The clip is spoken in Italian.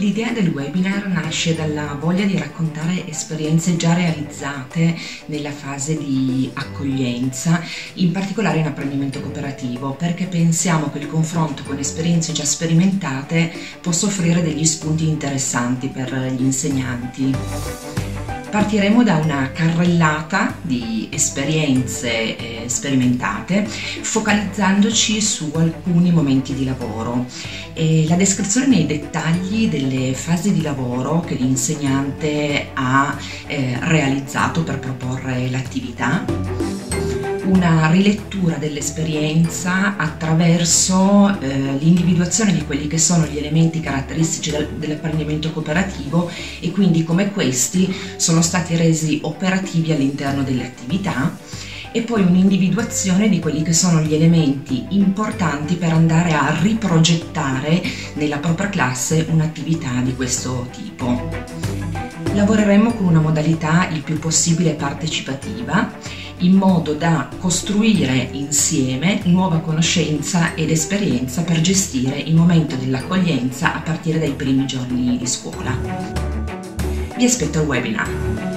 L'idea del webinar nasce dalla voglia di raccontare esperienze già realizzate nella fase di accoglienza, in particolare in apprendimento cooperativo, perché pensiamo che il confronto con esperienze già sperimentate possa offrire degli spunti interessanti per gli insegnanti. Partiremo da una carrellata di esperienze eh, sperimentate, focalizzandoci su alcuni momenti di lavoro. E la descrizione nei dettagli delle fasi di lavoro che l'insegnante ha eh, realizzato per proporre l'attività una rilettura dell'esperienza attraverso eh, l'individuazione di quelli che sono gli elementi caratteristici del, dell'apprendimento cooperativo e quindi come questi sono stati resi operativi all'interno delle attività e poi un'individuazione di quelli che sono gli elementi importanti per andare a riprogettare nella propria classe un'attività di questo tipo. Lavoreremo con una modalità il più possibile partecipativa in modo da costruire insieme nuova conoscenza ed esperienza per gestire il momento dell'accoglienza a partire dai primi giorni di scuola. Vi aspetto al webinar.